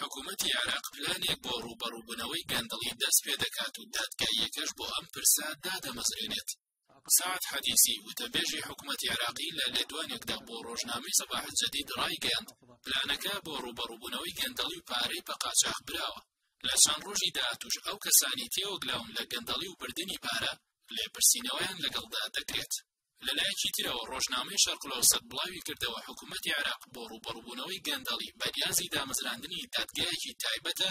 حکوومەتی عێراق پلانێک بۆ ڕووبەڕووبوونەوەی گەندەڵی دەست پێ دەکات و دادگاییەکەش بۆ ئەم پرسە دادەمەزرێنێت سعد حەدیسی وتەبێژی حکوومەت عێراقی لە لێدوانێکدا بۆ ڕۆژنامەی سەباح جەدید ڕایگەیاند پلانەکە بۆ ڕووبەڕووبوونەوەی گەندەڵی و پارەی بە قاچاخ براوە لە چەند ڕۆژی داهاتوش ئەو کەسانی تێوەگلاون لە گەندەڵی و بردننی پارە لێپرسینەوەیان لەگەڵدا دەکرێت لەلایەکی ترەوە ڕۆژنامەی شەرقلەوسەت بڵاوی کردەوە حکوومەتی عێراق بۆ ڕووبەڕووبوونەوەی گەندەڵی بە نیازی دامەزراندنی دادگایەکی تایبەتە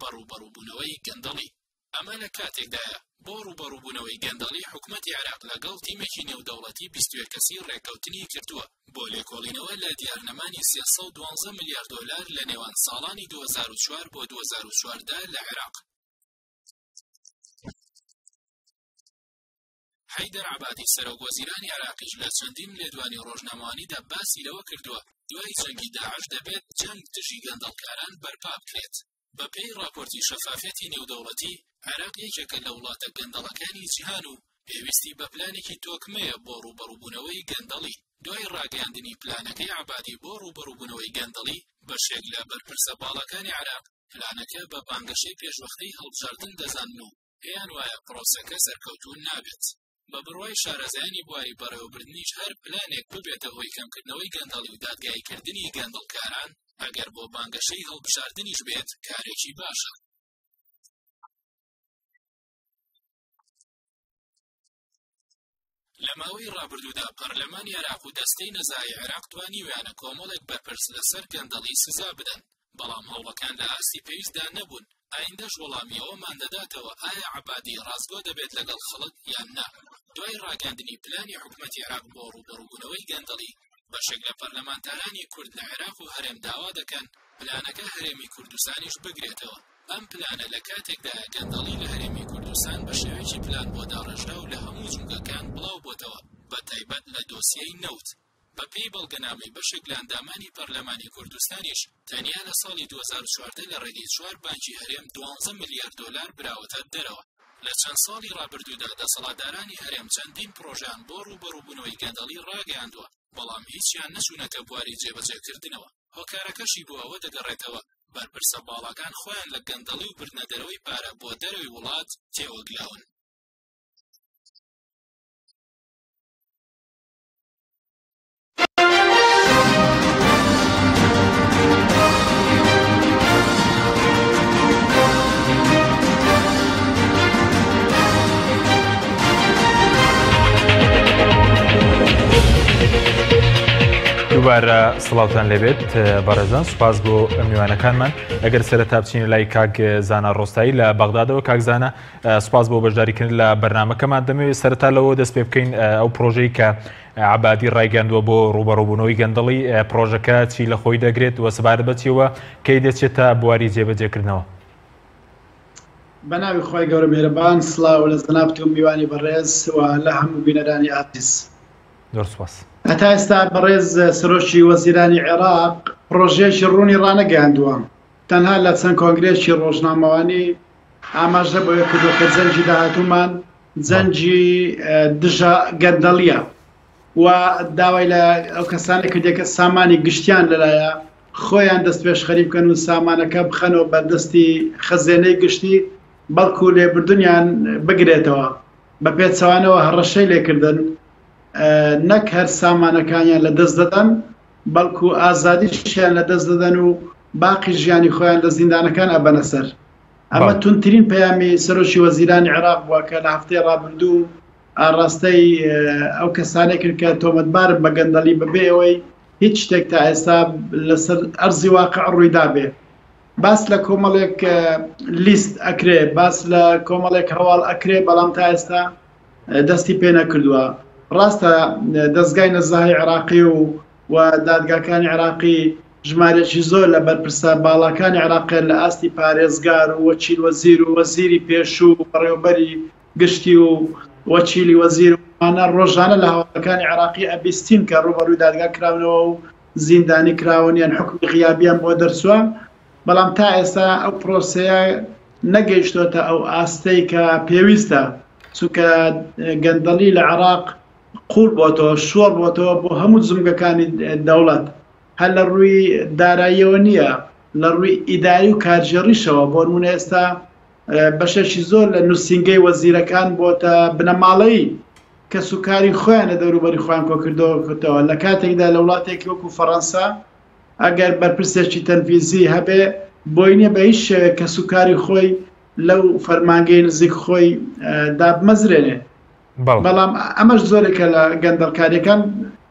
بە ڕووبەڕووبوونەوەی گەندەڵی ئەمە لە کاتێکدایە بۆ ڕووبەڕووبوونەوەی گەندەڵی حکوومەتی عێراق لەگەڵ تیمێکی نێودەوڵەتی بیست و یەک کەسی ڕێککەوتنی کردووە بۆ لێکۆڵینەوە لە دیارنەمانی سێ سەد و دوازدە ملیار دۆلار لە نێوان ساڵانی دوو هەزار و چوار بۆ دوو هەزار و چواردە لە عێراق حەیدەر عەبادی سەرۆک وەزیرانی عێراقیش لە چەندین لێدوانی ڕۆژنامەوانیدا باسی لەوە کردووە دوای جەنگی داعش دەبێت جەنگ دژی گەندەڵکاران بەرپا بکرێت بەپێی ڕاپۆرتی شەفافیەتی نێودەوڵەتی عێراق یەکێکە لە وڵاتە گەندەڵەکانی جیهان و پێویستی بە پلانێکی تۆکمەیە بۆ ڕوبەڕوبوونەوەی گەندەڵی دوای ڕاگەیاندنی پلانەکەی عبادی بۆ ڕوبەڕوبوونەوەی گەندەڵی بەشێک لە بەرپرسە باڵەکانی عراق پلانەکە بە بانگەشەی پێشوەختەی هەڵبژاردن دەزانن و پێیان وایە پرۆسەکە سەرکەوتوو نابێت. بە بڕوای شارەزایانی بواری بەڕێوەبردنیش هەر پلانێک ببێتە هۆی کەمکردنەوەی گەندەڵی و دادگایکردنی گەندەڵکاران ئەگەر بۆ بانگەشەی هەڵبژاردنیش بێت کارێکی باشە. لە ماوەی ڕابردوودا پەرلەمانی عێراق و دەستەی نەزای عێراق توانیویانە کۆمەڵێک بەرپرس لەسەر گەندەڵی سزا بدەن بەڵام هەوڵەکان لە ئاستی پێویستدا نەبوون ئایندەش وەڵامی ئەوەمان دەداتەوە ئایا عبادی ڕاستگۆ دەبێت لەگەڵ خەڵک یان نا دوای ڕاگەاندنی پلانی حکوومەتی عێراق بۆ ڕووبەڕووبوونەوەی گەندەڵی بەشێک لە پەرلەمانتارانی کورد لە عێراق و هەرێم داوا دەکەن پلانەکە هەرێمی کوردستانیش بگرێتەوە ئەم پلانە لە کاتێکدا گەندەڵی لە هەرێمی کوردستان بە شێوەیەکی پلان بۆ داڕێژرا و لە هەموو جوگەکان بڵاو بۆتەوە بە تایبەت لە دۆسیەی نەوت بەپێی بەڵگەنامەی بەشێک لە ئەندامانی پەرلەمانی کوردستانیش تەنیا لە ساڵی دوو هەزار و چواردە لە ڕێگەی چوار بانکی هەرێم دوانزە ملیار دۆلار براوەتە دەرەوە. لە چەند ساڵی ڕابردوودا دەسەڵاتدارانی هەرێم چەندین پڕۆژەیان بۆ ڕووبەڕووبوونەوەی گەندەڵی ڕاگەیاندووە، بەڵام هیچیان نەچوونەتە بواری جێبەجێکردنەوە، هۆکارەکەشی بۆ ئەوە دەگەڕێتەوە بەرپرسە باڵاکان خۆیان لە گەندەڵی و بردنە دەرەوەی پارە بۆ دەرەوەی وڵات تێوەگلاون. دووبارە سڵاوان لەبێت بەڕێزان سوپاس بۆ میوانەکانمان ئەگەر سەرتا بچینە لای کاک زانە ڕۆستایی لە بەغدادەوە کاکزانە سوپاس بۆ بەشداریکردن لە بەرنمەکەمان دەمەوێت سەرتا لەوە دەست پێ بکەین ئەو پرۆژەی کە عەبادی ڕایگەیاندووە بۆ ڕووبەڕووبوونەوەی گەندەڵی، پڕۆژەکە چی لە خۆی دەگرێت و سەبارەت بە چییەوە، کەی دەچێتە بواری جێبەجێکردنەوە؟ بەناوی خوای گەورە میهرەبان سڵاو لە جەناب تۆ میوانی بەڕێز و لە هەموو بینەرانی ئازیز. زۆر سوپاس. هەتا ئێستا بەڕێز سەرۆکی وەزیرانی عێراق پڕۆژەیەکی ڕوونی ڕانەگەیاندووە، تەنها لە چەند کۆنگرەیەکی ڕۆژنامەوانی ئاماژە بەوەکردووە کە جەنگی داهاتوومان، جەنگی دژە گەندەڵیە و داوای لە ئەو کەسانە کردێک کە سامانی گشتیان لەلایە خۆیان دەست پێشخەری بکەن و سامانەکە بخەنەوە بەردەستی خەزێنەی گشتی بەڵکو لێبردنیان بگرێتەوە بە پێچەوانەوە هەڕەشەی لێکردن نەک هەر سامانەکانیان لە دەست دەدەن بەڵکو ئازادیشیان لە دەست دەدەن و باقی ژیانی خۆیان لە زیندانەکان ئەبەنە سەر. ئەمە توندترین پەیامی سەرۆکی وەزیرانی عێراق بووە کە لە هەفتەی ڕابردوو ئاڕاستەی ئەو کەسانەی کرد کە تۆمەتبارن بە گەندەڵی بەبێ ئەوەی هیچ شتێک تا ئێستا لەسەر ئەرزی واقع ڕوویدابێ. باس لە کۆمەڵێک لیست ئەکرێ، باس لە کۆمەڵێک هەواڵ ئەکرێ، بەڵام تا ئێستا دەستی پێ نەکردووە. ڕاستە دەزگای نەزاهەی عێراقی و و دادگاکانی عێراقی ژمارەیەکی زۆر لە بەرپرسە باڵاکانی عێراقیان لە ئاستی پارێزگار و وەکیل وەزیر و وەزیری پێشوو و بەڕێوەبەری گشتی و وەکیلی وەزیر و ئەمانە ڕۆژانە لە هەواڵەکانی عێراقی ئەبیستین کە ڕووبەڕووی دادگا کراونەوە و زیندانی کراون یان حوکمی غیابیان بۆ دەرچووە. بەڵام تا ئێستا ئەو پرۆسەیە نەگەیشتۆتە ئەو ئاستەی کە پێویستە چونکە گەندەڵی لە عراق قوڵ بۆتەوە شۆڕ بۆتەوە بۆ هەموو جمگەکانی دەوڵەت هەر لە ڕووی داراییەوە نییە لە ڕووی ئیداری و کارژێڕیشەوە بۆ نمونە ئێستا بەشێکی زۆر لە نووسنگەی وەزیرەکان بۆتە بنەماڵەی کە سوکاری خۆیان لە دەوروبەری خۆیان کۆکردەوە کردەوە لە کاتێکدا لە وڵاتێکی وەکو فەڕەنسا ئەگەر بەرپرسێکی تەنفیزی هەبێ بۆی نیە بە هیچ شێوەیەک کەسوکاری خۆی لەو فەرمانگەی نزیک خۆی دابمەزرێنێ بەڵام ئەمەش زۆرێکە لە گەندەڵکاریەکان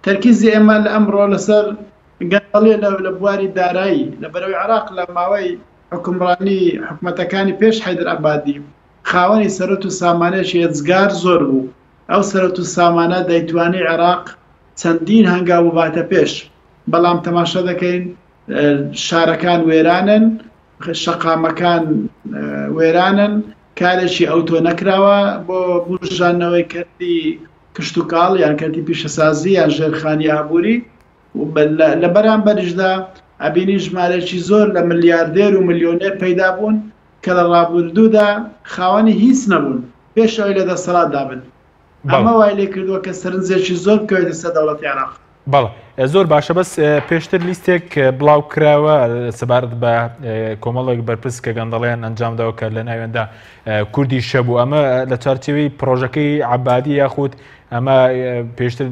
تەرکیزی ئێمە لە ئەمڕۆ لەسەر گەندەڵێ لە بواری دارایی لە بەرەوەی عراق لە ماوەی حکومڕانی حکومەتەکانی پێش حیدر ئەبادی خاوەنی سەرەت و سامانێکی ئێجگار زۆر بوو ئەو سەرەت و سامانە دەیتوانی عێراق چەندین هەنگاو بباتە پێش بەڵام تەماشا دەکەین شارەکان وێرانن، شەقامەکان وێرانن، کارێکی ئەوتۆ نەکراوە بۆ بوژانەوەی کەرتی کشتوکاڵ یان کەرتی پیشەسازی یان ژێرخانی ئابووری لە بەرامبەریشدا ئەبینی ژمارێکی زۆر لە ملیاردێر و ملیۆنێر پەیدا بوون کە لە ڕابوردوودا خاوەنی هیچ نەبوون پێش ئەوەی لە دەسەڵاتدا بن ئەمە وای لێ کردووە کە سەرنجێکی زۆر بکەوێتە سەر دەوڵەتی عێراق. بەڵ زۆر باشە بەس پێشتر لیستێک بڵاو کراوە سەبارەت بە کۆمەڵێک بەرپرس کە گەندەڵیان ئەنجامداوە کە لە ناوێندا کوردی شەبوو ئەمە لە چارچەوەی پرۆژەکەی عبادی یاخود ئەمە پێشتر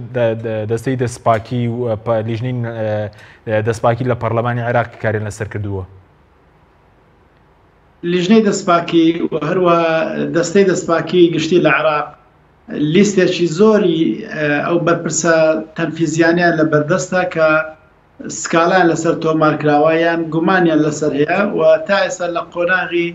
دەستەی دەستپاکی و لیژنین دەستپاکی لە پەرلەمانی عێراق کارێن لەسەر کردووە. لیژنەی دەستپاکی و هەروەها دەستەی دەستپاکی گشتی لە عێراق لیستێکی زۆری ئەو بەرپرسە تەنفیزیانیان لە بەردەستە کە سکاڵیان لەسەر تۆمارکراوە یان گومانیان لەسەر هەیە و تا ئێستا لە قۆناغی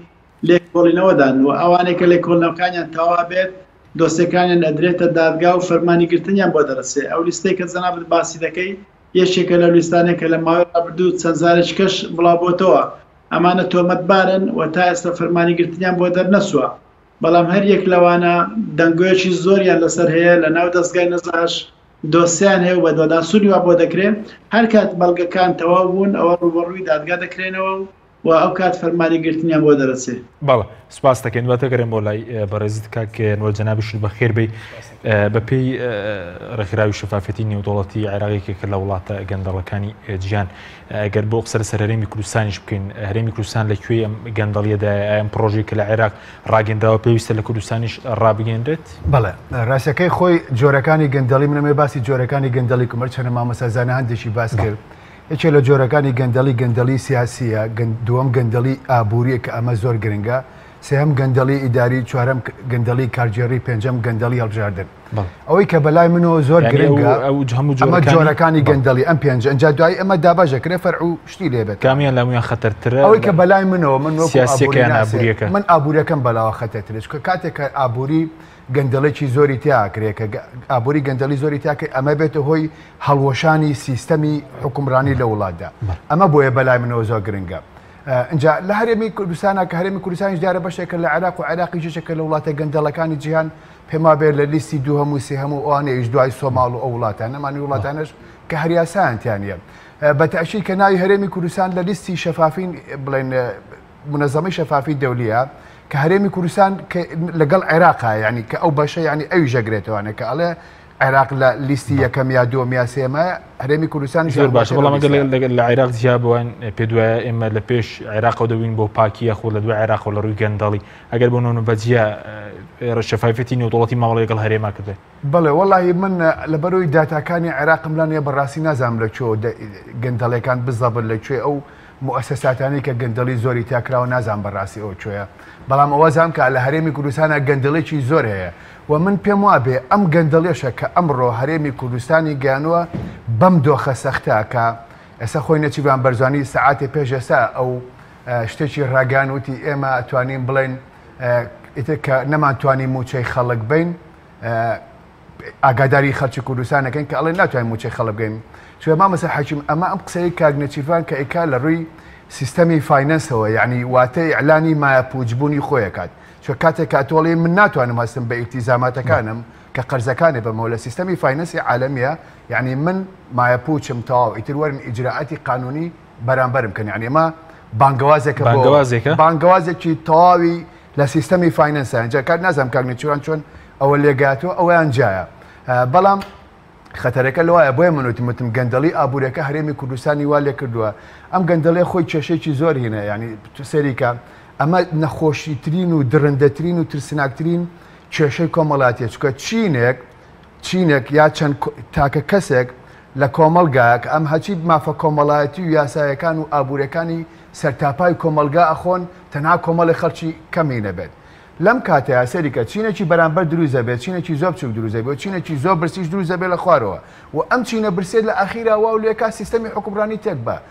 لێکۆڵینەوەدان و ئەوانەی کە لێکۆڵنەوەکانیان تەوا بێت دۆسیەکانیان ئەدرێتە دادگا و فەرمانی گرتنیان بۆ دەرەچێ ئەو لیستەی کە جەنابت باسی دەکەی یەکێکە لەو لیستانێک کە لە ماوەی ڕابردوو چەند جارێکیکەش بڵاوبۆتەوە ئەمانە تۆمەتبارن و تا ئێستا فەرمانی گرتنیان بۆ دەرنەچووە، بەڵام هەریەک لەوانە دەنگۆیەکی زۆریان لەسەر هەیە، لەناو دەزگای نەزاهەش دۆسێیان هەیە و بەدواداچوونی وا بۆ دەکرێت، هەرکات بەڵگەکان تەواو بوون ئەوا ڕووبەڕووی دادگا دەکرێنەوە و ئەوکات فەرمانی گرتنیان بۆ دەرەچێت. بەڵێ، سپاست دەکەین. دواتر گەڕێم بۆ لای بەڕێزت کاک ئەنوەر، جەنابیشت بەخێر بێی. بەپێی ڕێکخراوی شەفافیەتی نێودەوڵەتی، عێراق یەکێکە لە وڵاتە گەندەڵەکانی جیهان. گەر بۆ قسە لەسەر هەرێمی کوردستانیش بکەین هەرێمی کوردستان لە کوێی ئەم گەندەڵیەدایە ئەم پرۆژی کە لە عێراق ڕاگەندراوە پێویستە لە کوردستانیش ڕابگەێنرێت بەڵێ ڕاستەکەی خۆی جۆرەکانی گەندەڵی منەمێ باسی جۆرەکانی گەندەڵی کومەر چەنە مامەسازانە هەندێکی باس کرد یەکێ لە جۆرەکانی گەندەڵی گەندەڵی سیاسیە دووەم گەندەڵی ئابووریە کە ئەمە زۆر گرنگە سێهەم گەندەڵی ئیداری چوارەم گەندەڵی کارگێڕی پێنجەم گەندەڵی هەڵبژاردن ئەوەی کە بەلای منەوە زۆر گرنگە ئەمە جۆرەکانی گەندەڵی ئەم پێنج ئەنج دوای ئەمە داباژە کرێ فەر و شتی لێبێت کامیان لەمویان خەتەرترە ئەوەی کە بەلای منەوە من سیاسەکەیانابووریەکە من ئابووریەکەم بەلاوە خەتەترش کە کاتێک کە ئابووری گەندەڵێکی زۆری تیاکرێت کە ئابووری گەندەڵی زۆری تاکە ئەمە بێتە هۆی هەڵوەشانی سیستەمی حکومڕانی لە وڵاتدا ئەمە بۆیە بەلای منەوە زۆر گرنگە. ئینجا لە هەرێمی کوردستانە کە هەرێمی کوردستانیش دیارە بەشێکە لە عێراق و عێراقی جێشەکە لە وڵاتە گەندەڵەکانی جیهان پێما بێت لە لیستی دوو هەموو سێ هەموو ئەوانەیش دوای سۆماڵ و ئەو وڵاتان نەمانی وڵاتانش کە هەریاسانتیانە بەتەشی کە ناوی هەرێمی کوردستان لە لیستی شەفافین بڵێن منەزەمی شەفافی دەولیە کە هەرێمی کوردستان لەگەڵ عێراقا ینی کە ئەو بەشە ینی ئەوی ژەگرێتەوەانە کە ئەڵێ عێراق لە لیستی یەکەم یا دوم یا سێمە هەرێمی کوردستان زۆر باش بەڵام لە عێراق جیا بووان پێ دوایە ئێمە لە پێش عێراقەوە دەبین بۆ پاکیە خۆ لە دوای عێراق و لە ڕووی گەندەڵی ئەگەر بۆ نۆن بەجیە ڕشەفافەتی نێودوڵەتی ماوەڵی گەڵ هەرێما کردێت بڵێ وڵی من لە بەرەوەی داتاکانی عێراقم لانە بەڕاستی نازانم لە چۆ گەندەڵەکان بزەبن لە کوێ ئەو موئەسەساتانەی کە گەندەڵی زۆری تیا کراوە نازانم بە ڕاستی ئەوە کوێیە بەڵام ئەوە زانم کە لە هەرێمی کوردستانا گەندەڵێکی زۆر هەیە و من پێم وابێ ئەم گەندەڵێشە کە ئەمڕۆ هەرێمی کوردستانی گەیانوە بەم دۆخە سەختە کە ئێستا خۆی نەچیروان بەرزانی سەعاتێ پێش ئێستا ئەو شتێکی ڕاگەیان وتی ئێمە ئەتوانین بڵێین ئیتر کە نەمانتوانی موچەی خەڵک بین ئاگاداری خەلکی کوردستان نەکەین کە ئەڵێن ناتوانین موچەی خەڵک بگەین چونکە مامەسە حەکیم ئەمە ئەم قسەی کاک نەچیرڤان کە ئیکا لە ڕووی سیستەمی فاینەنسەوە یعنی واتە ئیعلانی مایە پوچبوونی خۆیەکات چۆ کاتێک کاتۆڵی من ناتوانم هەستم بە ئیلتیزاماتەکانم کە قەرزەکانێ بەمەوە لە سیستەمی فاینەنسی عالمیە یعنی من مایە پوچم تەواو ئیتر وەرن ئیجرراعاتی قانونی بەرامبەرم کەن یعنی ئەمە بانگەوازێکە بۆ- بانگەوازێکە؟ بانگەوازێکی تەواوی لە سیستەمی فاینەنسە ئەنجا کات نازانم کاک نێچیران چۆن ئەوە لێگاتوە ئەویان جایە آه، بەڵام خەتەرەکە لەوایە بۆیە من وتم وتم گەندەڵی ئابوورەکە هەرێمی کوردستانی وا لێ کردووە ئەم گەندەڵی خۆی کێشێکی زۆر هینە ینی سەریکە ئەمە نەخۆشیترین و درندەترین و ترسناکترین کێشەی کۆمەڵاتیە چکە چینێک چینێک یا چەند تاکە کەسێک لە کۆمەڵگایەک ئەم هەچی مافە کۆمەڵایەتی و یاسایەکان و ئابوورەکانی سەرتاپای کۆمەڵگا ئەخۆن تەنها کۆمەڵێ خەڵکی کەمی نەبێت لەم کاتەیە سەریکە چینێکی بەرامبەر دروست دەبێت چینێکی زۆر بچوک دروست دەبێت چینێکی زۆر برسیش دروست دەبێت لە خوارەوە و ئەم چینە برسێت لە ئاخیرا واو لێکا سیستەمی حکومڕانی تێک بە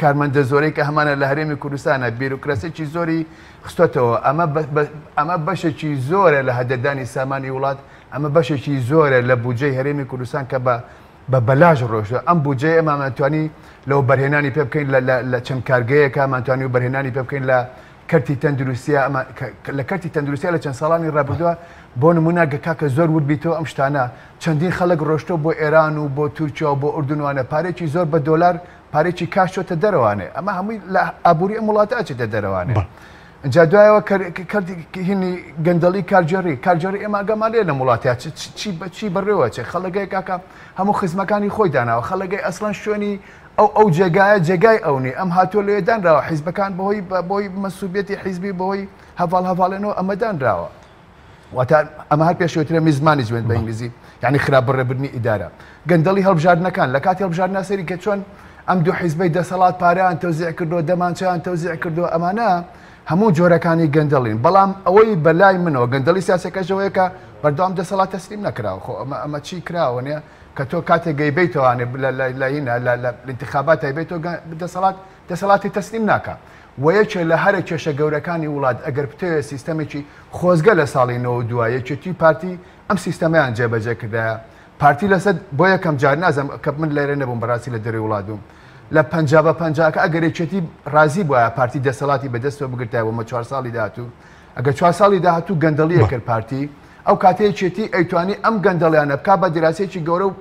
کارمەندە زۆرەی کە هەمانە لە هەرێمی کوردستانە بیرۆکراسێکی زۆری خستۆتەوە ئەمە ئەمە بەشێکی زۆرە لە هەدەدانی سامانی وڵات ئەمە بەشێکی زۆرە لە بودجەی هەرێمی کوردستان کە بە بە بەلاژ ڕۆژە ئەم بودجەیە ئەمامانتوانی لەو بەرهێنانی پێ بکەین لە چەند کارگەیەکە مانتوانی و بەرهێنانی پێ بکەین لە کەرتی تەندروستیە ئەمە لە کەرتی تەندروستیا لە چەند ساڵانی ڕابردووە بۆ نمونە گە کاکە زۆر ورد بیتەوە ئەم شتانە چەندین خەڵک ڕۆشتۆ بۆ ئێران و بۆ تورکیا و بۆ ئوردنوانە پارێکی زۆر بە دۆلار پارێکی کاشۆتە دەرەوانێ ئەمە هەمووی لە ئابووری ئەم وڵاتە ئەچێتە دەرەوانێ. جا دوایەوە هینی گەندەڵی کارجێڕی کارجێڕی ئێماگەمان لێ لە وڵاتیا چی بەچی بڕێوە چێ خەڵگەی کاکە هەموو خزمەکانی خۆی داناوە خەڵگەی ئەسڵەن شوێنی ئەو ئەو جێگایە جێگای ئەو نیە، ئەم هاتوە لەوێ دانراوە، حیزبەکان بەهۆی بەهۆی مەنسوبیەتی حیزبی و بەهۆی هەڤاڵ هەڤاڵێنەوە ئەمە دانراوە. واتە ئەمە هەر پێشەوەی ترە میزمانیجمێنت بە ئینگلیزی یانی خراپ بڕێبردنی ئیدارە. گەندەڵی هەڵبژاردنەکان لە کاتی هەڵبژاردنا سەیری کە چۆن ئەم دوو حیزبەی دەسەڵات پارەیان تەوزیع کردوە، دەمانچەیان تەوزیع کردوە ئەمانە هەموو جۆرەکانی گەندەڵین. بەڵام ئەوەی بە لای منەوە گەندەڵی سیاسیەکەش ئەوەیە کە بەردەوام دەسەڵات تەسلیم نەکراوە خۆ ئەمە ئەمە چی کراوە نیە؟ کە تۆ کاتێک گەیبەیتەوە ئەنێ لە لە لە هینا لە لە انتخابات ئەیبەیتەوە گە دەسەڵات دەسەڵاتی تەسلیم ناکا و یەکێ لە هەرە کێشە گەورەکانی وڵات ئەگەر بتەوێ سیستەمێکی خۆزگە لە ساڵی نەوەد و دوو یەکێتی و پارتی ئەم سیستەمەیان جێبەجێ کردایە پارتی لەسەر بۆ یەکەم جار نازم کە من لێرە نەبووم بەڕاستی لە دەروی وڵات بووم لە پەنجا بە پەنجاکە ئەگەر یەکێتی ڕازی بوایە پارتی دەسەڵاتی بەدەستەوە بگرتایە بۆ مە چوار ساڵی داهاتوو ئەگەر چوار ساڵی داهاتوو گەندەڵییەک کرد پارتی، ئەو کاتە یەکێتی ئەیتوانی ئەم گەندەڵیانە بکات بە دیراسەیەکی گەورە و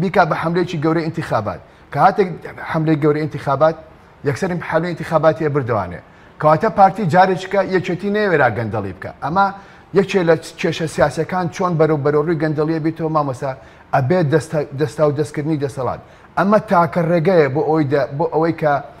بیکات بە حەملەیەکی گەورەی ئینتیخابات. کە هاتێک حەملەی گەورەی ئینتیخابات، یەکسەر حەملەی ئینتیخاباتی ئەبردەوانێ. کەواتە پارتی جارێکیکە یەکێتی نەیەوێرا گەندەڵی بکا. ئەمە یەکێ لە کێشە سیاسییەکان چۆن بەرەو بەرەوڕووی گەندەڵییە بیتەوە مامۆستا، ئەبێ دەستاودەستکردنی دەسەڵات. ئەمە تاکە ڕێگەیە بۆ ئەوەی بۆ ئەوەی کە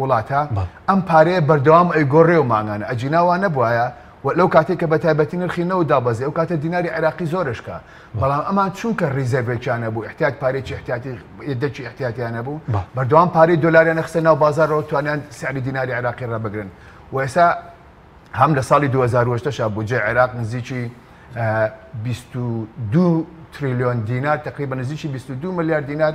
وڵاتە ئەم پارەیە بەردەوام ئەیگۆڕێ و مانگانە ئەجینا وا نەبوایە و لەو کاتێک کە بە تایبەتی نرخی نەوت دابەزی ئەو کاتە دیناری عێراقی زۆرشکە بەڵام ئەمان چونکە ریزەرڤێکیانە بوو احتیاج پارێکی احتیاتی دەکی احتیاتیانە بوو بەردەوام پارەی دلاریانە خستە ناو بازارەوە توانیان سعری دیناری عێراقی ڕەبگرن و ئێستا هەم لە ساڵی 2010 بودجێ عێراق نزیکی 22 تریلیۆن دینار تقریبا نزیکی 22 ملیار دینار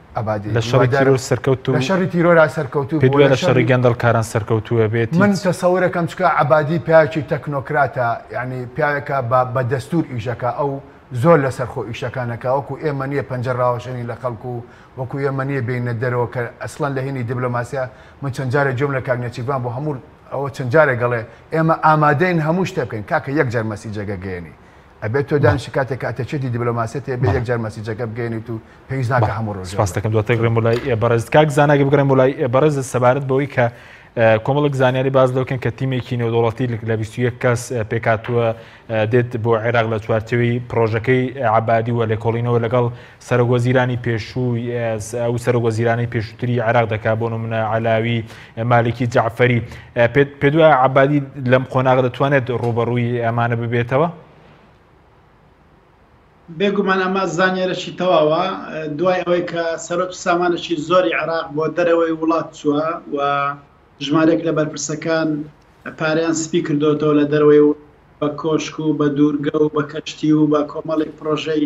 ئەبادێ لە شەڕی تیرۆر سەرکەوتوو لە شەڕی تیرۆرا سەرکەوتوو بوو لە شەڕی گەندەڵکاران سەرکەوتووە بێت من تەسەورەکەم چکە عبادی پیاوێکی تەکنۆکراتە یعنی پیاوێکە بە دەستور ئیشەکە ئەو زۆر لەسەر خۆ ئیشەکانەکە وەکو ئێمە نییە پەنجە ڕاوەشێنی لە خەڵکو و وەکو ئێمە نییە بینە دەرەوە کە ئەسڵەن لە هینی دیبلۆماسیا من چەند جارێک جۆم لە کاگنەچیبان بۆ هەموو ئەوە چەند جارێک گەڵێ ئێمە ئامادەین هەموو شتە بکەین کاکە یەک جار مەسیجەکە گەیەنی ئەبێت تۆ دانیشی کاتێک کە ئەتەچێتی دیبلۆماسیەت هەیە بێ یەکجار مەسیجەکە بگەێنیت و پێویست ناکە هەموو ڕۆژ سپاس دەکەم دواتر بگرێم بۆ لای بەڕێز کاک زاناگە بگرێم بۆ لای بەڕێز سەبارەت بەوەی کە کۆمەڵک زانیاری باز لەوکەن کە تیمێکی نێودوڵەتی لە 21 کەس پێکاتوە دێت بۆ عێراق لە چوارچەوەی پرۆژەکەی عبادی و لێکۆڵینەوە لەگەڵ سەرۆک وەزیرانی پێشووی ئەو سەرۆک وەزیرانەی پێشووتری عێراق دەکا بۆ نمونە علاوی مالکی جعفری پێ دوای عبادی لەم قۆناغ دەتوانێت ڕوبەڕووی ئەمانە ببێتەوە بێگومان ئەمە زانیارەشی تەواوە دوای ئەوەی کە سەرۆک سامانێکی زۆری عێراق بۆ دەرەوەی وڵات چووە و ژمارێک لە بەرپرسەکان پاریان سپی کردوەوە لە دەروەی بە کۆشک و بە دوورگە و بە کەشتی و بە کۆمەڵێک پرۆژەی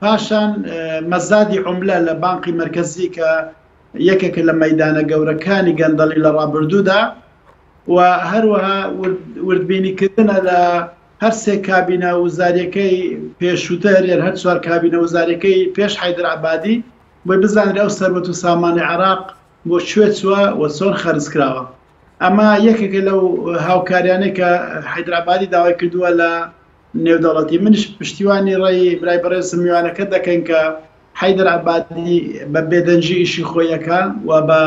پاشان مەزادی عملە لە بانقی مەرکەزی کە یەکێکە لە مەدانە گەورەکانی گەندەڵی لە ڕابردوودا و هەروەها وردبینیکردنە لە هەرسێ کابینە وزاریەکەی پێشووتر یان هەر چوار کابینە وزاریەکەی پێش حیدر عبادی بۆی بزانرێ ئەو سەربەت و سامانی عراق بۆ کوێ چووە و چۆن خەرز کراوە ئەمە یەکێکە لەو هاوکاریانەی کە حیدر عبادی داوای کردووە لە نێودەوڵەتی، منیش پشتیوانی ڕای برای بەڕێزم میوانەکە دەکەین کە حەیدەر عەبادی بە بێدەنگی ئیشی خۆی ئەکا و بە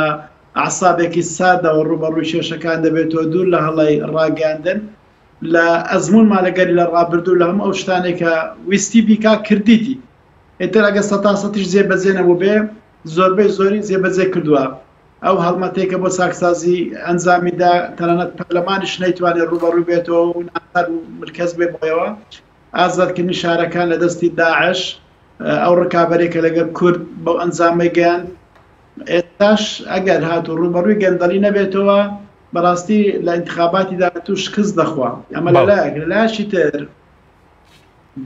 عەسابێکی ساردەوە ڕووبەڕووی کێشەکان دەبێتەوە دوور لە هەڵەی ڕاگەیاندن لە ئەزموونمان لەگەری لە ڕابردوو لە هەموو ئەو شتانەی کە ویستی بیکا کردیتی ئیتر ئەگەر سەتاسەتیش جێبەجێ نەبووبێ زۆربەی زۆری جێبەجێ کردووە. ئەو هەڵمەتەی کە بۆ چاکسازی ئەنجامی دا، تەنانەت پەرلەمانیش نەیتوانێ ڕووبەڕووی بێتەوە و ناچار بوو ملکەچ بێ بۆیەوە. ئازادکردنی شارەکان لە دەستی داعش، ئەو ڕکابەرییە کە لەگەڵ کورد بەو ئەنجامەی گەیاند. ئێستاش ئەگەر هاتوو ڕووبەڕووی گەندەڵی نەبێتەوە، بە ڕاستی لە ئینتخاباتی داهاتوو شکست دەخوا. ئەمە لە لایەک. لە لایەکی تر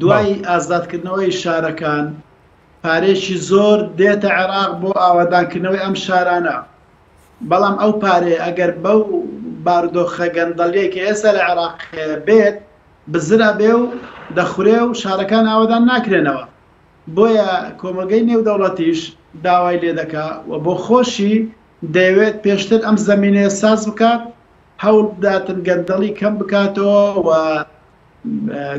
دوای ئازادکردنەوەی شارەکان، پارەیەکی زۆر دێتە عێراق بۆ ئاوەدانکردنەوەی ئەم شارانە، بەڵام ئەو پارەیە ئەگەر بەو بارودۆخە گەندەڵیەی کە ئێستا لە عێراق هەیە بێت، بزر ئەبێ و دەخورێ و شارەکان ئاوەدان ناکرێنەوە. بۆیە کۆمەڵگەی نێودەوڵەتیش داوای لێدەکا و بۆ خۆشی دەیەوێت پێشتر ئەم زەمینەیە ساز بکات، هەوڵبداتن گەندەڵی کەم بکاتەوە و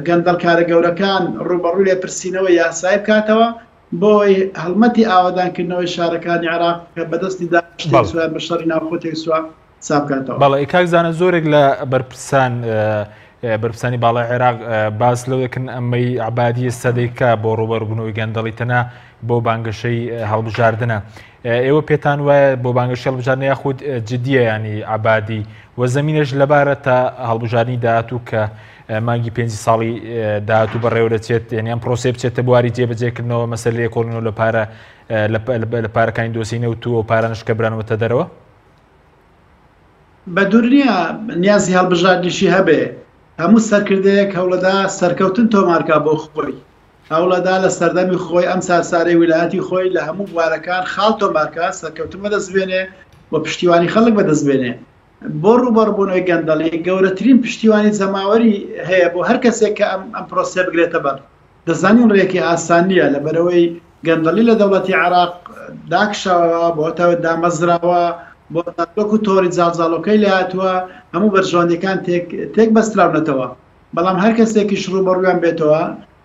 گەندەڵکارە گەورەکان ڕووبەڕووی لێپرسینەوە یاسایی بکاتەوە بۆ ئەوەی هەڵمەتی ئاوادانکردنەوەی شارەکانی عێراق کە بەدەستی داعش بەڵێ. تێکسووە یان بە شەڕی ناوخۆ تێکسووە چاپ بکاتەوە. بەڵێ، ئێ کاک زانا زۆرێک لە بەرپرسان ئێ بەرپرسانی باڵای عێراق ئێ باس لەوە دەکەن ئەمەی عەبادی ئێستا دەیکا بۆ ڕووبەڕووبوونەوەی گەندەڵی تەنها بۆ بانگەشەی ئێ هەڵبژاردنە. ئێوە پێتان وایە بۆ بانگەشی هەڵبژاردنە یاخود جدیە ینی عبادی و زمینش لەبارە تا هەڵبژارنی داهاتوو کە مانگی پێنج ساڵی داهاتوو بەڕێوەدەچێت یعنیان پرۆسی بچێتە بواری جێبەجێکردنەوە مەسەر لێ کۆنەوە لە پارە لە پارەکانی دۆسی نەوتووە و پارانشکە برانەوەتە دەرەوە بە دوور نییە نیازی هەڵبژاردنیشی هەبێ هەموو سەرکردەیەک هەوڵەدا سەرکەوتن تۆمارکە بۆ خۆی هەوڵئەدا لە سەردەمی خۆی ئەم سارسارەی ویلایەتی خۆی لە هەموو بوارەکان خاڵ تۆمارکا، سەرکەوتن بەدەست بێنێ و پشتیوانی خەڵک بەدەست بێنێ. بۆ ڕووبەڕبوونەوەی گەندەڵی، گەورەترین پشتیوانی جەماوەری هەیە بۆ هەر کەسێک کە ئەم ئەم پرۆسەیە بگرێتە بەر. دەزانین ڕێیەکی ئاسان نییە، لەبەرئەوەی گەندەڵی لە دەوڵەتی عێراق داکشاوە، بۆتە دامەزراوە، بۆتە وەکوو تۆڕی جاڵجاڵۆکەی لێهاتووە، هەموو بەرژەوەندییەکان تێک تێک بەستراونەتەوە. بەڵام هەر کەسێکیش ڕووبەڕوویان بێتەوە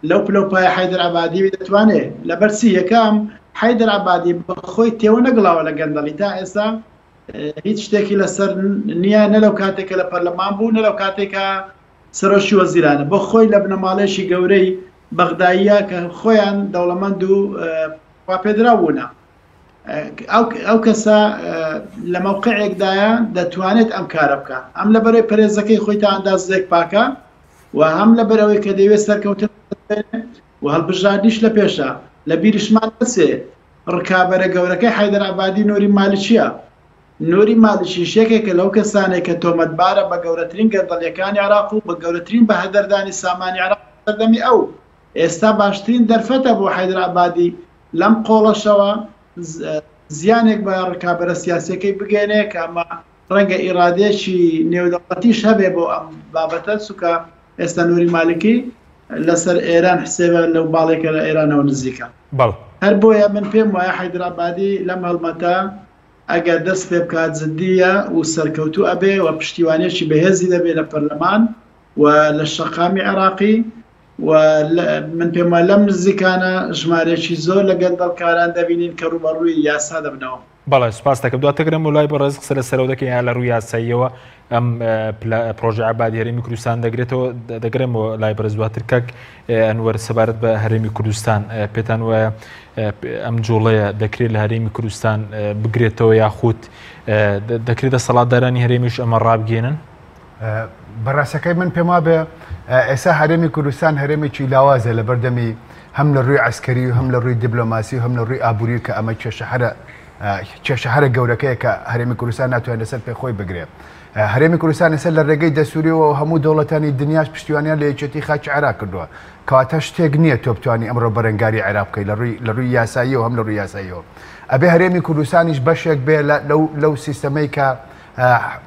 لەو پلە و پایە حەیدەر عەبادی دەتوانێت، لەبەر چی؟ یەکەم، حەیدەر عەبادی بە خۆی تێوە نەگڵاوە لە گەندەڵی، تا ئێستا هیچ شتێکی لەسەر نییە، نە لەو کاتەی کە لە پەرلەمان بوو، نە لەو کاتەی کە سەرۆکی وەزیرانە، بۆ خۆی لە بنەماڵەیەکی گەورەی بەغداییە کە خۆیان دەوڵەمەند و واپێدراو بوونە. ئەو کەسە لە مەوقعێکدایە دەتوانێت ئەم کارە بکە ئەم لە بەرەی پەرێزەکەی خۆی تا ئەندازێک پاکە و هەم لە بەرەوەی کە دەوێت سەرکەوتن و هەڵبژاردیش لە پێشە لە بیریشمان دەسێ ڕکابەرە گەورەکەی حیدەر عبادی نوری مالچیە نوری مالچی شێکێکە لەو کەسانێک کە تۆمەتبارە بە گەورەترین گەردەڵیەکانی عراق و بە گەورەترین بە هەدەردانی سامانی عراق دەمی ئەو ئێستا باشترین دەرفەتە بۆ حەیدر عەبادی لەم قۆڵەشەوە زیانێک بە ڕکابەرە سیاسیەکەی بگەێنێ کە ئەمە ڕەنگە ئیرادێکی نێودەوڵەتیش هەبێ بۆ ئەم بابەتە سوکە ئێستا نوری مالکی لەسەر ئێران حسێبە لەو باڵێکە لە ئێرانەوە نزیکە بەڵ هەر بۆیە من پێم وایە حیدرابادی لەم هەڵمەتە ئەگەر دەست پێ بکات زدیە و سەرکەوتو ئەبێ و پشتیوانێکی بەهێزی دەبێت لە پەرلەمان و لە شەقامی عێراقی و من پێم وایە لەم نزیکانە ژمارەیەکی زۆر لە گەندەڵکاران دەبینین کە ڕووبەڕووی یاسا دەبنەوە. بەڵێ سوپاست دەکەم دواتر دەگەرێم بۆ لای بەڕێز قسە لەسەرەوە دەکەین یان لە ڕووی یاساییەوە ئەم پرۆژە عەبادی هەرێمی کوردستان دەگرێتەوە دەگەرێم بۆ لای بەرز دواتر کاک ئەنوەر سەبارەت بە هەرێمی کوردستان پێتان وایە ئەم جوڵەیە دەکرێت لە هەرێمی کوردستان بگرێتەوە یاخود دەکرێت دەسەڵاتدارانی هەرێمیش ئەمە ڕابگەێنن بە ڕاستەکەی من پێم وابێ ئێسا هەرێمی کوردستان هەرێمێکی لاوازە لە بەردەمی هەم لە ڕووی عسکەری و هەم لە ڕووی دیبلۆماسی و هەم لە ڕووی ئابووری کە ئەمە کێشە هەرە کێشە هەرە گەورەکەیە کە هەرێمی کوردستان ناتوانێت لەسەر پێ خۆی بگرێت هەرێمی کوردستان لەسەر لە ڕێگەی دەسووریەوە هەموو دەوڵەتانی دنیاش پشتیوانیان لە یەکێتی خاچ عێراق کردووە کەواتە شتێک نییە تۆ بتانی ئەمڕۆ بەرەنگاری عێراق بکەیت لە ڕووی لە ڕووی یاسایی و هەم لە ڕووی یاساییەوە ئەبێ هەرێمی کوردستانیش بەشێک بێ لەو سیستەمەی کە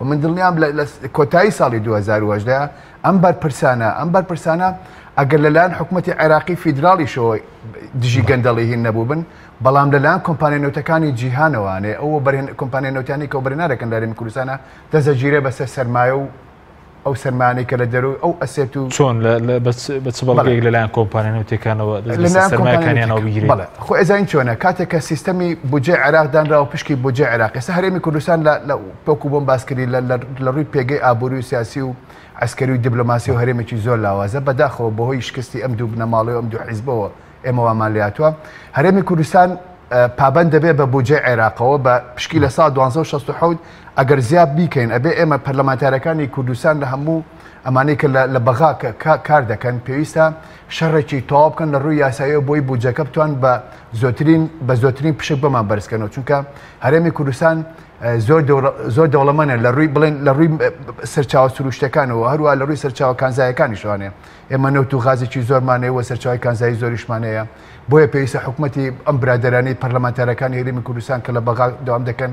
و من دڵنیام لە لە کۆتایی ساڵی 2018 ئەم بەرپرسانە ئەم بەرپرسانە ئەگەر لەلایەن حکوومەتتی عێراقی فیدراڵیشەوە دژی گەندەڵی هین نەبوو بن بەڵام لەلایەن کۆمپانیا نوتەکانی جیهانەوانێ ئەو بەرهێن کۆمپانیا نوتانی کە بەرنارەکەن لەرێمی کوردستانە دەزەگیرە بەسەر سەرمایە و ئەو سەرمانەی کە لە دەروی ئەو ئەسێت و چۆن بە چ بەڵگەیەک لەلایەن کۆمپانیا نوتەکانەوە سەرمایەکانیانەوە بگیرێت بەڵێ خۆ ئەزانین چۆنە کاتێک کە سیستەمی بودجێ عێراق دانراوە پشکی بودجێ عێراق ئێستا هەرێمی کوردستان لە وەکو بۆم باس کردی لە لە ڕووی پێگەی ئابووری و سیاسی و عەسکەری و دیبلۆماسی و هەرێمێکی زۆر لاوازە بەداخەوە بەهۆی شکستی ئەم دوو بنەماڵەی و ئەم دوو حیزبەوە ئێمە وامان لێهاتووە هەرێمی کوردستان پابەند دەبێت بە بودجەی عێراقەوە بە پشکی لە سا 1960 ئەگەر زیاب بیکەین ئەبێ ئێمە پەرلەمانتارەکانی کوردستان لە هەموو ئەمانەی کە لە بەغا کار دەکەن پێویستە شەڕێکی تەواو بکەن لە ڕووی یاساییە بۆی بودجەکە بتوان بە زۆترین بە زۆترین پشک بەمان بەرزکەنەوە چونکە هەرێمی کوردستان زۆر دەوڵەمەنە لە ڕووی بڵێن لە ڕووی سەرچاوە سروشتەکانەوە هەروە لە ڕووی سەرچاوە کانزایەکانیشوانێ ئێمە نەوت و غازێکی زۆرمانەیەوە سەرچاوی کانزایی زۆریشمانەیە بۆیە پێویستە حکوومەتی ئەم برادرانی پەرلەمانتارەکانی هەرێمی کوردستان کە لە بەغا دەوام دەکەن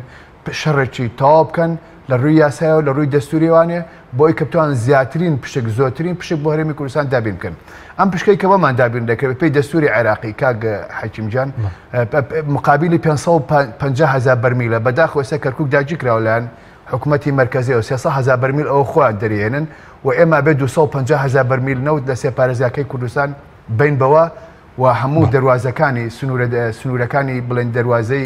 شەڕێکی تاوا بکەن لە ڕووی یاسایەوە لە ڕووی دەستوریوانێ بۆی کە بتوان زیاترین پشک زۆرترین پشک بۆ هەرێمی کوردستان دابین بکەن ئەم پشکەی کە بەمان دابین دەکەوێت پێی دەستوری عێراقی کاک حەکیمجان مقابلی 550 هزار بەرمیلە بەداخ ئێستا کەرکک داگیرکراوە لایەن حکوومەتتی مرکزی و 300 هزار بەرمیل ئەو خۆیان دەریێنن و ئێمە بێ 250 هزار بەرمیل نەوت لە سێپارێزیاکەی کوردستان بین بەوە و هەموو دەواازەکانی سنوورەکانی بڵێن دەواازەی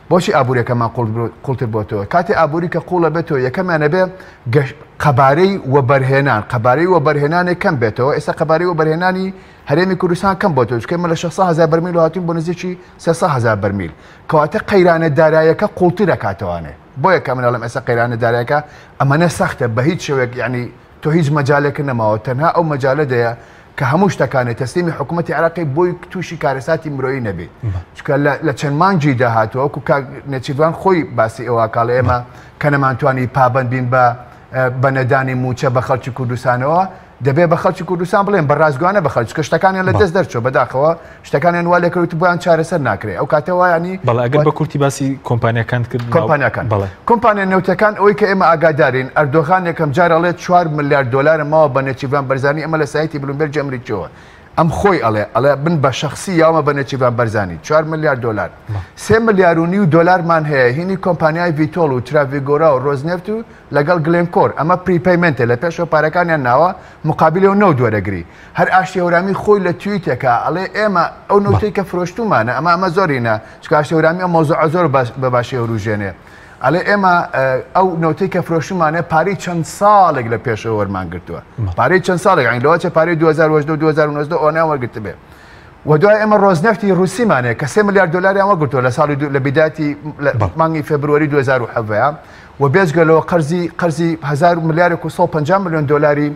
بۆچی ئابوریەکەمان قوڵتر بۆتەوە کاتێ ئابوری کە قوڵە بێت و یەکەمیان نەبێ قەبارەی وەبەرهێنان قەبارەی وەبەرهێنانێک کەم بێتەوە ئێستا قەبارەی وەبەرهێنانی هەرێمی کوردستان کەم بۆ تۆچکە مە لە 600 هزار بەرمیل هاتوین بۆ نزیکی 300 هزار بەرمیل کەواتە قەیرانە دارایەکە قوڵترە کاتەوانێ بۆ یەکە منەڵم ئێستا قەیرانە دارایەکە ئەمەە سەختە بە هیچ شوێک یعنی تۆ هیچ مەجالێکە نەماوە تەنها ئەو مەجالە دەیە کە هەموو شتەکانێ تەسلیمی حکوومەتی عراقی بۆی تووشی کارەساتی مرۆیی نەبێت چکە لە چەند مانجی داهاتوە وەکو نێچیروان خۆی باسی ئەوە کاڵ ئێمە کە نەمانتوانی پابند بین بە بە نەدانی موچە بە خەڵکی کوردستانەوە دەبێ بە خەڵکی کوردستان بڵێن بە ڕاستگوانە بە خەلچکە شتەکانیان لە دەست دەرچۆ بەداخەوە شتەکانیان وا لێکەوت بۆیان چارەسەر ناکرێت ئەو کاتە وایانی بەڵێ ئەگەر بە کورتی باسی کۆمپانیەکان کرد کۆمپانیەکان بەڵێ کۆمپانیا نەوتەکان ئەوەی کە ئێمە ئاگادارین ئەردۆغان یەکەم جار ئەڵێت 4 ملیار دۆلارە ماوە بە نێچیڤان بەرزانی ئەمە لە سایتی بلومبێرجی ئەمریکیەوە ئەم خۆی ئەڵێ ئەڵێ بن بە شخصی یاومە بە نێچیڤان بەرزانی 4 ملیار دۆلار سێ ملیار و نیو دۆلارمان هەیە هینی کۆمپانیای ڤیتۆڵ و تراڤگۆرا و ڕۆزنێفت و لەگەڵ گلێنکۆر ئەمە پریپەیمنتە لە پێشەوە پارەکانیان ناوە مقابلەوە نەوت وەرەگری هەر ئاشتی هەورامی خۆی لە تویتێکا ئەڵێ ئێمە ئەو نوتەی کە فرۆشتومانە ئەمە ئەمە زۆرینە چکە ئاشتی هەورامی ئەو مەوزوعە زۆر بە باشی هەوروژێنێ ئەڵێ ئێمە ئەو نوتەی کە فرۆشتومانە پارەی چەند ساڵێک لە پێشەوە وەرمان گرتووە پارەی چەند ساڵێک ئەین لەوە چە پارەی 2012 2009 ئۆنیان وەرگرت بێ و دوای ئێمە ڕۆزنەفتی روسیمانێ کە سێ ملیار دلاریان وەگرتووە لە ساڵی لە بیداتی مانگی فبروەری 2010 و بێزگەلەوە قەرزی قەرزی 1000 ملیارێک و 150 میلیۆن دلاری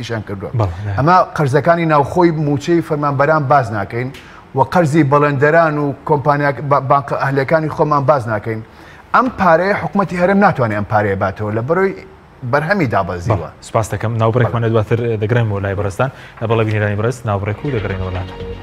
ئیشان کردووە ئەمە قەرزەکانی ناوخۆی موچەی فەرمانبەران باز ناکەین و قەرزی بەڵێندەران و کۆمپانیا بانکە ئەهلەکانی خۆمان باز ناکەین ئەم پارەیە حکوومەتتی هەرم ناتوانێت ئەم پارەیە باتەوە لە بەرۆی بەرهەمی دابەزیوە سپاس دەکەم ناوبڕێکمانە دواتر دەگرن بۆ لای بەرستان بەڵە بینێرانی بەرست ناوبڕێک و دەگەڕێنەوە لاتان.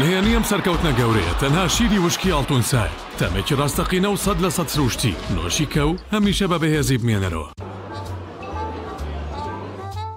نهێنی ئەم سەرکەوتنە گەورەیە تەنها شیری وشکی ئاڵتونسای تەمێکی ڕاستەقینە و سەد لە سەد سروشتی نۆشی کە و هەمیشە بە بەهێزی بمێنەرەوە.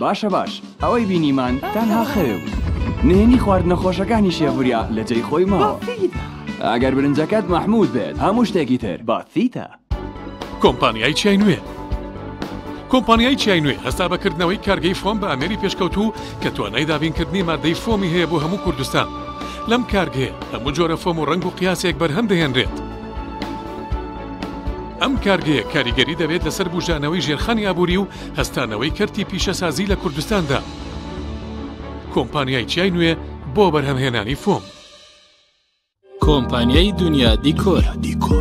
باشە باش ئەوەی بینیمان تەنها خەوێ بوو نهێنی خواردنە خۆشەکانی شێڤوریا لە جێی خۆی ماوە ئەگەر برنجەکەت مەحموود بێت هەموو شتێکی تر باتیتە کۆمپانیای چای نوێ کۆمپانیای چای نوێ هەستا بەکردنەوەی کارگەی فۆم بە ئامێری پێشکەوتوو کە توانای دابینکردنی مادەی فۆمی هەیە بۆ هەموو کوردستان لەم کارگەیە هەموو جۆرە فۆم و ڕنگ و قیاسێک بەرهەم دەهێنرێت ئەم کارگەیە کاریگەری دەبێت لەسەر بوژانەوەی ژێرخانی ئابووری و هەستانەوەی کەرتی پیشەسازی لە کوردستاندا. کۆمپانیای چیای نوێ بۆ بەرهەمهێنانی فۆم. کۆمپانیای دنیا دیکۆر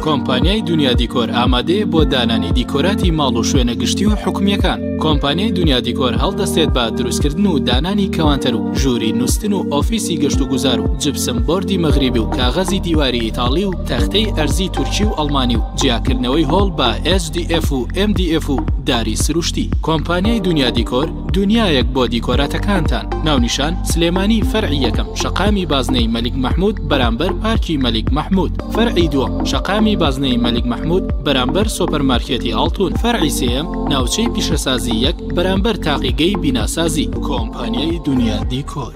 کۆمپانیای دنیا دیکۆر ئامادەیە بۆ دانانی دیکۆراتی ماڵ و شوێنە گشتی و حکومیەکان کۆمپانیای دنیا دیکۆر هەڵدەستێت بە دروستکردن و دانانی کەوانتەر و ژووری نووسن و ئۆفیسی گەشت و گوزار و جبسم بردی مەغریبی و کاغەزی دیواری ئیتاڵی و تەختەی ئەرزی تورکی و ئەڵمانی و جیاکردنەوەی هۆڵ بە SDF و MDF و داری سروشتی کۆمپانیای دنیا دیکۆر دنیایەک بۆ دیکۆراتەکانتان ناونیشان سلێمانی فەرعی یەکەم شەقامی بازنەی مەلیک مەحمود بەرامبەر پارکی مەلیک مەحمود فەرعی دووەم شەقامی بازنەی مەلیک مەحمود بەرامبەر سۆپەرمارکێتی ئاڵتون فەرعی سێەم ناوچەی پیشەسازی یەک بەرامبەر تاقیگەی بیناسازی کۆمپانیای دنیا دیکۆر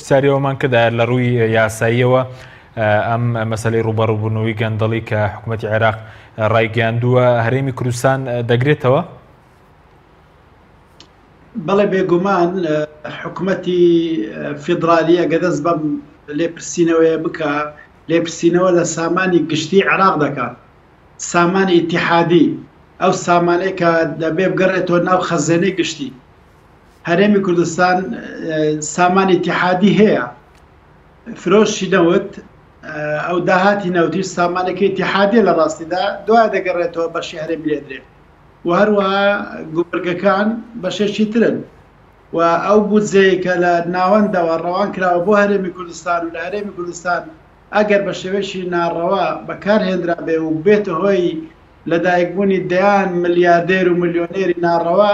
پرسیاری ئەوەمان کرد ئایا لە ڕووی یاساییەوە ئەم مەسەلەی ڕووبەڕووبوونەوەی گەندەڵی کە حکوومەتی عێراق ڕایگەیاندووە هەرێمی کوردستان دەگرێتەوە؟ بەڵێ بێگومان حکوومەتی فیدراالی ئەگە دەست بەم لێپرسینەوەیە بکە لێپرسینەوە لە سامانی گشتی عێراق دەکە سامانی ئیتحادی ئەو سامانەی کە دەبێ بگەڕێتەوە ناو خەزێنەی گشتی هەرێمی کوردستان سامان ئیتیحادی هەیە فرۆشی نەوت ئەو داهاتی نەوتی سامانەکە ئیتیحادی لە ڕاستیدا دوا دەگەڕێتەوە بەشی هەرێمی لێدرێ و هەروە گوبرگەکان بەشێکی ترن و ئەو بودجەیە کە لە ناوەندەوە ڕەوان کراوە بۆ هەرێمی کوردستان و لە هەرێمی کوردستان ئەگەر بە شێوەیەکی ناڕەوا بەکار هێنرا بێ و بێتە هۆی لەدایکبوونی دەیان ملیاردێر و ملیۆنێری ناڕەوا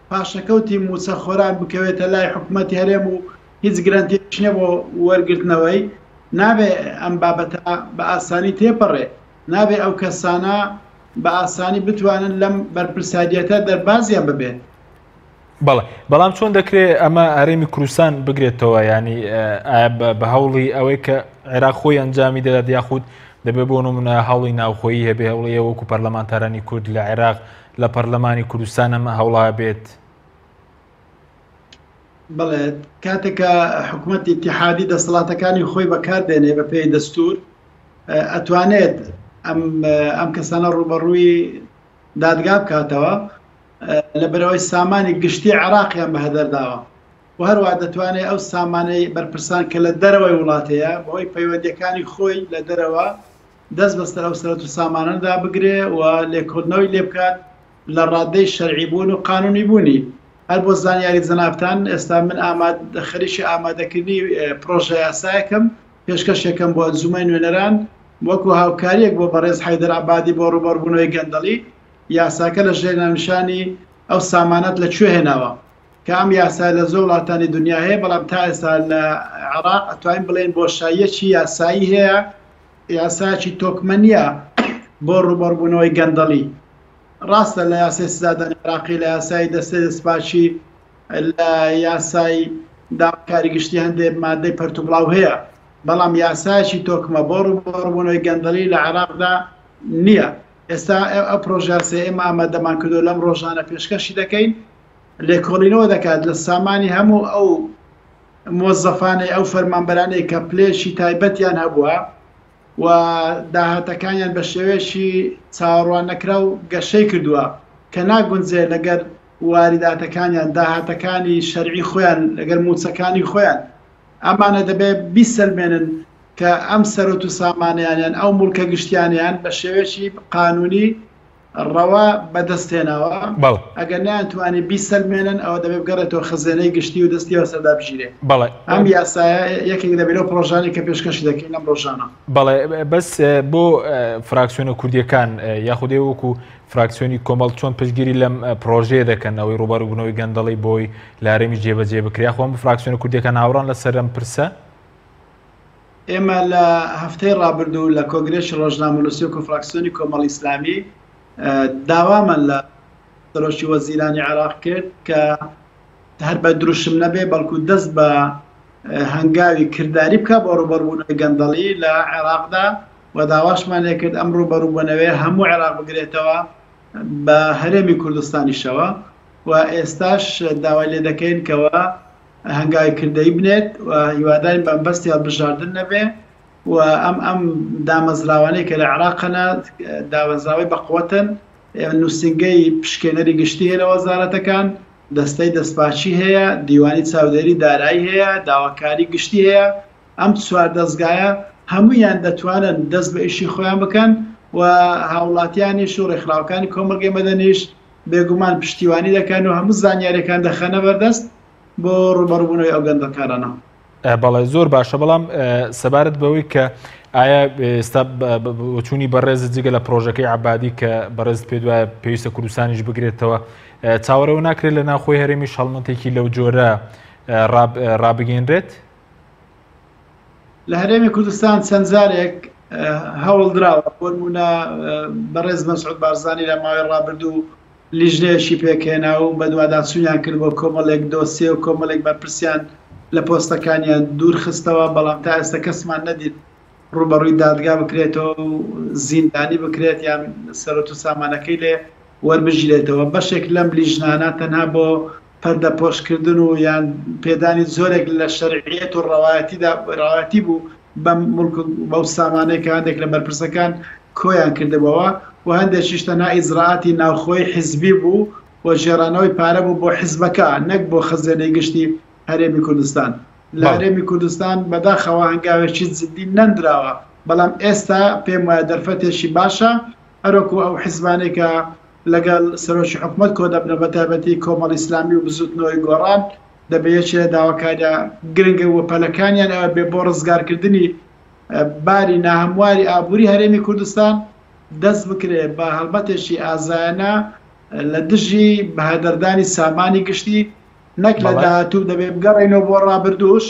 پاشەکەوتی مووچە خۆران بکەوێتە لای حکومەتی هەرێم و هیچ گرەنتیش نیە بۆ وەرگرتنەوەی، نابێ ئەم بابەتە بە ئاسانی تێپەڕێ، نابێ ئەو کەسانە بە ئاسانی بتوانن لەم بەرپرساریەتە دەربازیان ببێت. بەڵێ، بەڵام چۆن دەکرێت ئەمە هەرێمی کوردستان بگرێتەوە ینی بە هەوڵی ئەوەی کە عێراق خۆی ئەنجامی دەدات یاخود دەبێت بۆ نمونە هەوڵی ناوخۆیی هەبێ هەوڵی ئێوەکو پەرلەمانتارانی کورد لە عێراق لە پەرلەمانی کوردستان ئەم هەوڵە بێت؟ بەڵێ، کاتێک کە حکومەتی ئیتیحادی دەسەڵاتەکانی خۆی بەکار دێنێ بە پێی دەستوور ئەتوانێت ئەم کەسانە ڕوبەڕووی دادگا بکاتەوە لە بەرەوەی سامانی گشتی عراقیان بە هەدەرداوە و هەروە دەتوانێت ئەو سامانەی بەرپرسان کە لە دەرەوەی وڵاتەیە بەوەی پەیوەندەکانی خۆی لە دەرەوە دەست بەسەر ئەو سەرەت و سامانەدا بگرێ و لێکۆڵنەوەی لێ بکات لە ڕادەی شەرعی بوون و قانونی بوونی هەر بۆ زانیاری جەنابتان ئێستا من ئاماد خەریکی ئامادەکردنی پرۆژە یاسایەکەم پێشکەشێکەم بۆ ئەنجومەی نوێنەران وەکو هاوکاریەک بۆ بەڕێز حیدەر عبادی بۆ ڕوبەڕبوونەوەی گەندەڵی یاساکە لە ژێر ناونیشانی ئەو سامانەت لە کوێ هێناوە کە ئەم یاسا لە زۆ وڵاتانی دنیا هەیە بەڵام تا ئێستا لە عێراق ئەتوانین بڵێن بۆشاییەکی یاسایی هەیە یاسایەکی تۆکمە نییە بۆ ڕووبەڕبوونەوەی گەندەڵی. ڕاستە لە یاسای سزادانی عێراقی، لە یاسای دەستەی دەستپاکی، لە یاسای داواکاری گشتی هەندێک مادەی پەرتوبڵاو هەیە، بەڵام یاسایەکی تۆکمە بۆ ڕووبەڕووبوونەوەی گەندەڵی لە عێراقدا نییە. ئێستا ئەو پڕۆژەیاسایەی ئێمە ئامادەمان کردووە لەم ڕۆژانە پێشکەشی دەکەین، لێکۆڵینەوە دەکات لە سامانی هەموو ئەو مۆزەفانەی ئەو فەرمانبەرانەی کە پلەیەکی تایبەتیان هەبووە و داهاتەکانیان بە شێوەیەکی چاوەڕواننەکراو گەشەی کردووە کە ناگونجێ لەگەر واریداتەکانیان، داهاتەکانی شەرعی خۆیان، لەگەر مووچەکانی خۆیان. ئەمانە دەبێ بیسەلمێنن کە ئەم سەرۆت و سامانەیانیان، ئەو موڵکە گشتیانەیان بە شێوەیەکی قانوونی، ڕەوا بەدەستهێناوە، بەڵێ. ئەگەر نەیانتوانی بیسەلمێنن، ئەوە دەبێت بگەڕێتەوە خەزێنەی گشتی و دەستی بەسەردا بگیرێت. بەڵێ. ئەم یاسایە یەکێک دەبێت لەو پڕۆژانەی کە پێشکەشی دەکەین لەم ڕۆژانە. بەڵێ، بەس بۆ فراکسیۆنە کوردییەکان یاخود ئێوە وەکو فراکسیۆنی کۆمەڵ چۆن پشتگیری لەم پڕۆژەیە دەکەن، ئەوەی ڕووبەڕووبوونەوەی گەندەڵی بۆی لە هەرێمیش جێبەجێ بکرێ، یاخوا هەموو فراکسیۆنە کوردییەکان هاوڕان لەسەر ئەم پرسە؟ ئێمە لە هەفتەی ڕابردوو لە کۆنگرێکی ڕۆژنامەنووسی و کۆفراکسیۆنی کۆمەڵ ئیسلامی داوامان لە سەرۆکی وەزیرانی عێراق کرد کە هەر بە دروشم نەبێ بەڵکو دەست بە هەنگاوی کردداری بکە بۆ ڕوبەربوونەوەی گەندەڵی لە عێراقدا و داواشمان لێ کرد ئەم ڕوبەروبوونەوەی هەموو عێراق بگرێتەوە بە هەرێمی کوردستانیشەوە و ئێستاش داوای لێ دەکەین کەەوە هەنگاوی کردەیی بنێت و هیوادارین بە مەبەستی هەڵبژاردن نەبێ و ئەم ئەم دامەزراوانەی کە لە عێراقەنە دامەزراوەی بەقوەتن، نووسینگەی پشکێنەری گشتی هەیە لە وەزارەتەکان، دەستەی دەستپاکی هەیە، دیوانی چاودێری دارایی هەیە، داواکاری گشتی هەیە، ئەم چوار دەزگایە هەموویان دەتوانن دەست بە ئیشی خۆیان بکەن و هاوڵاتیانیش و ڕێکخراوەکانی کۆمەڵگەی مەدەنیش بێگومان پشتیوانی دەکەن و هەموو زانیاریەکان دەخەنە بەردەست بۆ ڕوبەڕوبونەوەی ئەو گەندەڵکارانە. بەڵێ زۆر باشە بەڵام سەبارەت بەوەی کە ئایا ئێستا چوونی بەڕێزت جگە لە پرۆژەکەی عبادی کە بەڕێز پێ دوایە پێویستە کوردستانیش بگرێتەوە چاوەرەوە ناکرێت لە ناخۆی هەرێمی شەڵمەتێکی لەو جۆرە ڕابگەێنرێت؟ لە هەرێمی کوردستان چەند جارێک هەوڵدراوە بۆنمونە بەڕێز مەسعود بارزانانی لە ماوەی ڕابردوو لیژنەیەکی پێکهێنا و بەدواداچوونیان کرد بۆ کۆمەڵێک دۆسیێ و کۆمەڵێک بەرپرسیان لە پۆستەکانیان دوورخستەوە بەڵام تا ئێستا کەسمان نەدیت ڕوبەڕووی دادگا بکرێتەوە و زیندانی بکرێت یان سەرۆ و سامانەکەی لێ وەربژیرێتەوە بەشێک لەم لیژنانە تەنها بۆ پەردەپۆشکردن و یان پێدانی جۆرێک لە شەرعییەت و ڕەوایەتیدا، ڕەوایەتی بوو بەم موڵک و بەو سامانەی کە هەندێک لە بەرپرسەکان کۆیان کردبووەوە و هەندێکیش تەنها ئیجرائاتی ناوخۆی حیزبی بوو و ژێڕانەوەی پارە بوو بۆ حیزبەکە نەک بۆ خەزێنەی گشتی هەرێمی کوردستان لە بەڵێ. هەرێمی کوردستان بەداخەوە هەنگاوێکی جدی نەندراوە بەڵام ئێستا پێم وایە دەرفەتێکی باشە هەروەکو ئەو حیزبانەی کە لەگەڵ سەرۆکی حکومەت کۆدەبنەوە بەتایبەتی کۆمەڵی ئیسلامی و بزوتنەوەی گۆڕان دەبێ یەکێ لە داواکاریە گرنگە وپەلەکانیان ئەوە بێ بۆ ڕزگارکردنی باری ناهەمواری ئابوری هەرێمی کوردستان دەست بکرێ بە هەڵمەتێکی ئازایانە لە دژی بەهەدەردانی سامانی گشتی نەک لە داهاتوو دەبێ بگەڕێینەوە بۆ ڕابردوش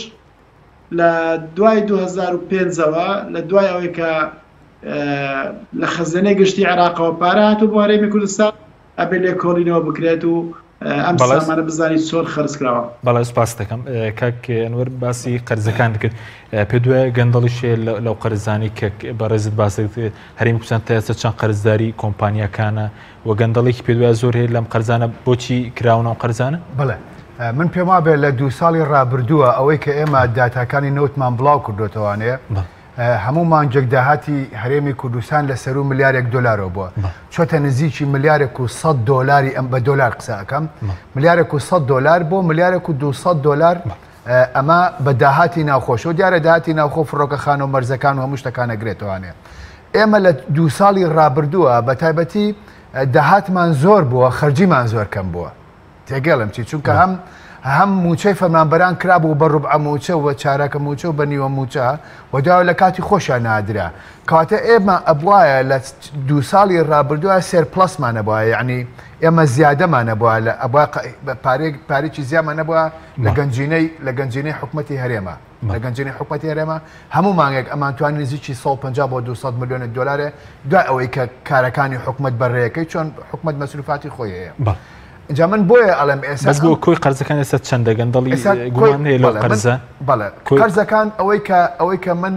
لە دوای دوو هەزار و پێنج ەوە لە دوای ئەوەی کە لە خەزێنەی گشتی عێراقەوە پارە هاتو بۆ هەرێمی کوردستان ئەبێ لێ کۆڵینەوە بکرێت و ئەم سامانە بزانانی چۆن خرجکراوە بەڵێ سپاس دەکەم کاکەنوەر باسی قەرزەکان دەکرد پێ دوێ گەندەڵی شێ لەو قەرزانی کە بەڕێزت باست هەریم کوچان تاسە چەند قەرزداری کۆمپانیەکانە و گەندەڵێکی پێ دوای زۆر هەیە لەم قەرزانە بۆچی کراونە و قەرزانە؟ بڵێ من پێم وابێ لە دوو ساڵی ڕابردووە ئەوەی کە ئێمە داتاکانی نەوتمان بڵاو کردوێتەوانێ هەموو مانجێک داهاتی هەرێمی کوردستان لە سەرو ملیارێک دلارەوە بووە چۆتە نزیکی ملیارێک و 100 دلاری ئەم بە دلار قسەکەم ملیارێک و 100 دلار بۆ ملیارێک و 200 دلار ئەمە بە داهاتی ناوخۆشەوە دیارە، داهاتی ناوخۆ فڕۆکەخانەو مەرزەکان و هەموو شتەکان ئەگرێتەوانێ. ئێمە لە دوو ساڵی ڕابردووە بە تایبەتی داهاتمان زۆر بووە خەرجیمان زۆر کەم بووە. تێگەڵم چی چونکە هەم هەم موچەی فەرمانبەران کرابوو بە ڕوبعە موچە و چارەکە موچە و بە نیوە موچە و داوای لە کاتی خۆشیان نادرا کەواتە ئێمە ئەبواە لە دو ساڵی ڕابردووە سێر پلسمانە بواە یعنی ئێمە زیادەمان نەبوە لە ئەبا پارێک پارێکی زیامان نەبوە لە گەنجینەی لە گەنجینەی حکوومەتتی هەرێمە لە گەنجینەی حکوومەتتی هەرێمە هەموو مانگێک ئەمان توان نزیکی 150 بۆ 200 ملیۆنە دلارێ دوای ئەوەی کە کارەکانی حکوومەت بەڕێەکەی چۆن حکوومەت مەسروفاتی خۆی هەیە جا من بۆیە ئەڵم ئێستا بۆ کۆی قەرزەکان ئێستا چەند دەگەندڵی قەرزە بەڵێ قەرزەکان ئەوەی کە ئەوەی کە من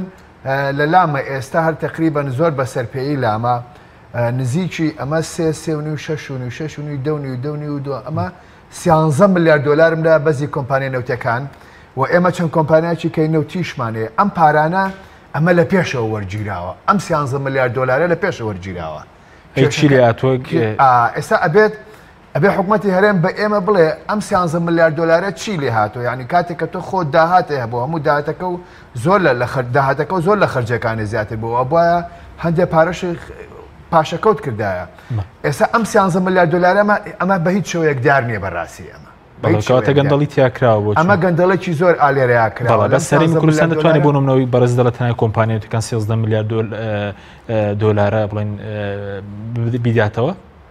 لە لامە ئێستا هەر تقریبن زۆر بەسەرپێی لامە نزیکی ئەمە سێ سێ و نیو شەش و نیو شەش و نیو دە و نیو دە و نیو و دو ئەمە سیانزە ملیار دۆلارم دا بەزی کۆمپانیای نەوتیەکان و ئێمە چەند کۆمپانیاکی کەی نەوتیشمان هەیە ئەم پارانە ئەمە لە پێشەوە وەرگیراوە ئەم سیانزە ملیار دۆلارە لە پێشە وەرگیراوە هیچی لە ئاتۆ ئێستا ئەبێت ئەبێ حکومەتی هەرێم بە ئێمە بڵێ ئەم سیانزە ملیار دۆلارە چی لێ هاتووە یانی کاتێک کە تۆ خۆت داهاتێ هەبوو هەموو داهاتەکە و زۆر لە لە خەر داهاتەکە و زۆر لە خەرجەکانی زیاتر بوو وابواە هەندێ پارەشی پاشەکەوت کردایە ئێستا ئەم سیانزە ملیار دۆلارەمە ئەمە بە هیچ شوەیەک دیار نییە بەڕاستی ئەمە بەڵکاتە گەندەڵی تیاکراوە ئەمە گەندەڵێکی زۆر ئالێرەیا کراوە لە سەری کوردستان دەتوانێت بۆ منەوەی بەرز دەڵەتەنای کۆمپانیەتەکان سێزدە میلیارد دۆلارە بڵێن بیداتەوە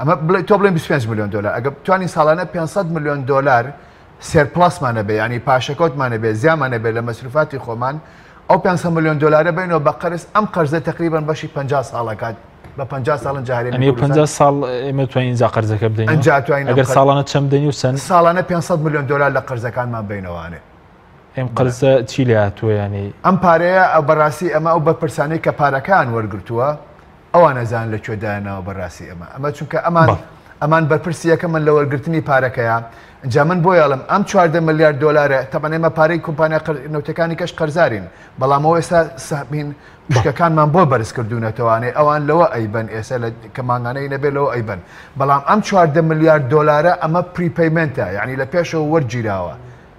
ئەمە بڵێ تۆ بڵێن 25 میلیۆن دلار ئەگە بتوانین ساڵانە 500 میلیۆن دلار سێرپلاسمانە بێ ینی پاشەکەوتمانە بێ زیامانە بێ لە مەسروفاتی خۆمان ئەو 500 میلیۆن دلارە بینەوە بە قەرز ئەم قەرزە تقریبان بەشی 50 ساڵەکات بە 50 ساڵن جارێ 50 ساڵ ئێمە توانین اینجا قەرزەکە بدەین ئەجا توانین ئەگەر ساڵانە چەند دەین و سند ساڵانە 500 میلیۆن دلار لە قەرزەکانمان بینەوانێ ئەم قەرزە چی لە هاتووە ینی ئەم پارەیە ئەو بەڕاستی ئەمە ئەو بەپرسانەی کە پارەکان وەرگتووە ئەوان ئەزانن لە کوێ دایانناوە بە راسی ئەمە ئەمە چونکە ئەمان ئەمان بەرپرسی یەکەمن لە وەرگرتنی پارەکەیە جا من بۆ یاڵم ئەم چواردە ملیار دۆلارە تەبەن ئێمە پارەی کۆمپانیا نوتەکانی کەش قەرزارین بەڵامەوە ئێستا سەبین پشکەکانمان بۆ بەرز کردوونەتەوانێ ئەوان لەوە ئەیبەن ئێستا لە کەمانگانەی نەبێت لەوە ئەیبەن بەڵام ئەم چواردە ملیار دۆلارە ئەمە پریپەیمنتە یعنی لە پێشەوە وەرگیراوە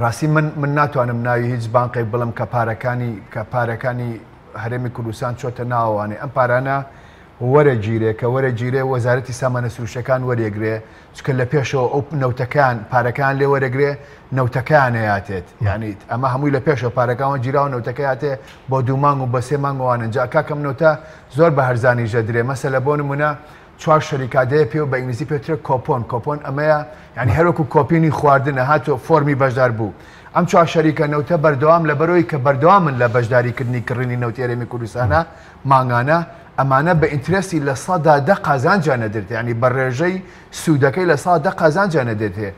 ڕاستی من من ناتوانم ناوی هیچ بانقێک بڵم کە پارەکانی کە پارەکانی هەرێمی کوردستان چۆتە ناوانێ ئەم پارانە وەرە گیرێ کە وەرە گیرێ وەزارەتی سامانە سروشتەکان وەرێگرێ چکە لە پێشەوە ئەو نەوتەکان پارەکان لێ وەرەگرێ نەوتەکانەیاتێت یانیت ئەمە هەمووی لە پێشەوە پارەکانەوە گیراوە نەوتەکەیاتێ بۆ دوومانگ و بە سێمانگووانن جا کاکەم نەوتە زۆر بە هەرزانی ژەدرێ مەسە لە بۆ نمونە چوار شەریکادەیە پێ و بە ئینگلیزی پێترێ کۆپۆن کۆپۆن ئەمەیە یعنی هەروەکو کۆپینی خواردنە هاتووە فۆرمی بەشدار بوو ئەم چوار شەریکە نەوتە بەردەوام لەبەرەوەی کە بەردەوام من لە بەشداری کردنی کڕینی نەوتی هەرێمی کوردستانە مانگانە ئەمانە بە ئینترستی لە سەدا دە قازانجیان نەدرێت یعنی بە ڕێژەی سوودەکەی لە سا دە قازانجیان نەدرێتێ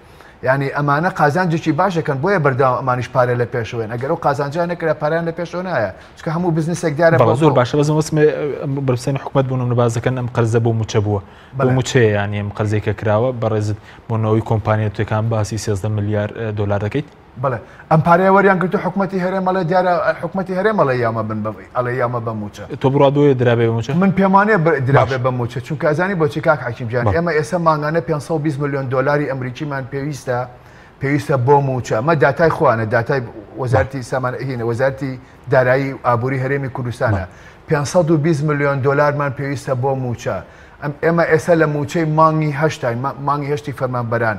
یانی ئەمانە قازانجێکی باش دەکەن بۆیە بەرداوام ئەمانیش پارە لە پێشەوەن ئەگەر و قازانجا نەکرا پاران لە پێشەوە نایە چکە هەموو بزنسێک دیارە بەڵ زۆر باشە بەزم وسمێ بەرسێن حکومت بوون و بازەکەن ئەم قەرزە بۆ موچە بووە بە موچەیەیان ئەم قەرزێکە کراوە بەڕێزت بۆنەوەی کۆمپانیە توێکان باسی سێزدە ملیار دلار دەکەیت بەڵێ ئەم پارەیە وەریان گرتو حکومەتی هەرێم ئەڵێ دیارە حکومەتی هەرێم ئەڵێ یامە بن بەڵێ ئەڵێ یامە بە موچە تۆ بڕا دوێ درابێ موچە من پێمانێ درابێ بە موچە چونکە ئەزانی بۆچی کاک حەکیم جان ئێمە ئێستا مانگانە 520 میلیۆن دۆلاری ئەمریکیمان پێویستە پێویستە بۆ موچە ئەمە داتای خوانە داتای وەزارتی سامان هینە وەزارتی دارایی و ئابووری هەرێمی کوردستانە 520 میلیۆن دۆلارمان پێویستە بۆ موچە ئەم ئێمە ئێستا لە موچەی مانگی هەشتای مانگی هەشتی فەرمانبەران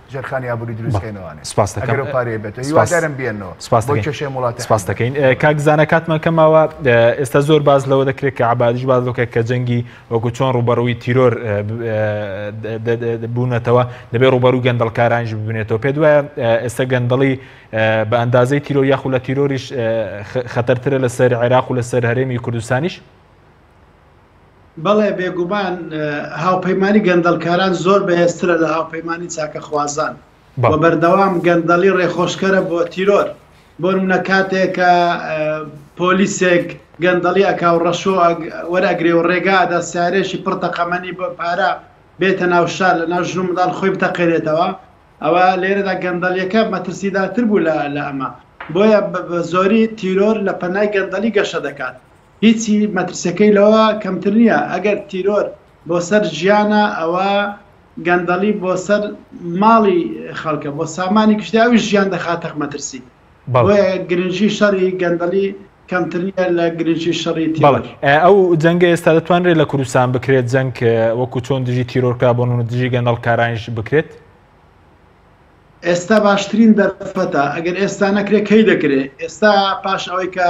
ژێرخانی ئابووری دروستکەینەوە سپاسەکەرەوە پارێ بێت هیوادارم بێنەوە سپاسەکەشێ وڵات سپاس دەکەین کاک زانە کاتمان کەماوە ئێستا زۆر باز لەوە دەکرێت کە عبادیش باز لەکە کە جەنگی وەکو چۆن ڕوبەڕووی تیرۆر بوونەتەوە دەبێ ڕوبەرو گەندەڵکارانش ببنێتەوە پێ دوایە ئێستا گەندەڵی بە ئەندازەی تیرۆ یاخو لە تیرۆریش خەتەرترە لەسەر عێراق و لەسەر هەرێمی کوردستانیش بەڵێ بێگومان هاوپەیمانی گەندەڵکاران زۆر بەهێزترە لە هاوپەیمانی چاکەخوازان بە بەردەوام گەندەڵی ڕێخۆشکەرە بۆ تیرۆر بۆ منە کاتێکە پۆلیسێک گەندەڵی ئەکا و ڕەشۆ وەرەگرێ و ڕێگادا سارێکی پڕتەقەمەنی بە پارە بێتە ناوشار لە ناو ژن و منداڵ خۆی بتەقێنێتەوە ئەوە لێرەدا گەندەڵیەکە مەترسیداتر بوو لە ئەمە بۆیە بە زۆری تیرۆر لە پەنای گەندەلی گەشە دەکات هیچی مەترسیەکەی لەوە کەمتر نیە ئەگەر تیرۆر بۆ سەر ژیانە ئەوە گەندەڵی بۆ سەر ماڵی خەڵکە بۆ سامانی کشتی ئەویش ژیان دەخاتەق مەترسی بۆیە گرنگی شەڕی گەندەڵی کەمترە لە گرنگی شەڕی تیڵک ئەو جەنگە ئێستا دەتوانرێت لە کوردستان بکرێت جەنگ وەکو چۆن دژی تیرۆرکا بۆن و دژی گەندەڵکارانش بکرێت ئێستا باشترین دەرفەتە ئەگەر ئێستا نەکرێت کەی دەکرێت ئێستا پاش ئەوەی کە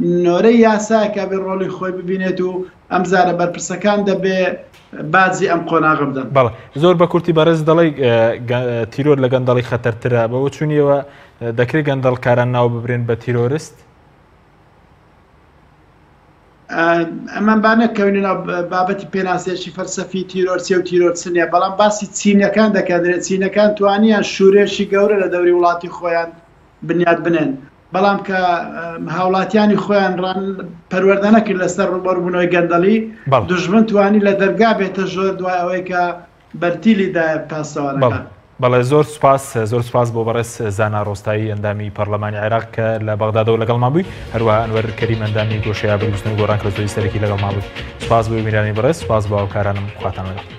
نۆرەی یاسایەکە ئەبێ ڕۆڵی خۆی ببینێت و ئەمجارە بەرپرسەکان دەبێ باجی ئەم قۆناغە بدەن. بەڵێ زۆر بە کورتی بەڕێز دەڵێی تیرۆر لە گەندەڵی خەتەرترە بەوە چونیەوە دەکرێت گەندەڵکاران ناو ببرێن بە تیرۆرست ئەمان با نەکەونە ناو بابەتی پێناسێکی فەرسەفی تیرۆرسیە و تیرۆرسنیە بەڵام باسی چینەکان دەکەدرێت چینەکان توانیان شورێشی گەورە لە دەوری وڵاتی خۆیان بنیاد بنێن بەڵام کە هاوڵاتیانی خۆیان ڕان پەروەردە نەکرد لەسەر ڕوبەربوونەوەی گەندەڵی دژمن توانی لە دەرگا بێتە ژۆر دوای ئەوەی کە بەرتیلی دا پاسەوانەکان. بەڵێ زۆر سپاس زۆر سپاس بۆ بەڕێز زانا ڕۆستایی ئەندامی پەرلەمانی عێراق کە لە بەغدادەوە لەگەڵمان بووی هەروە ئەنوەر کەریم ئەندامی گۆشەیا بگوستنەوەی گۆڕان کەوتۆی سەرەکی لەگەڵمان بووی سپاس بۆ میرانی بەڕێز سپاس بۆ هاوکارانم خواتان لەگەڵ.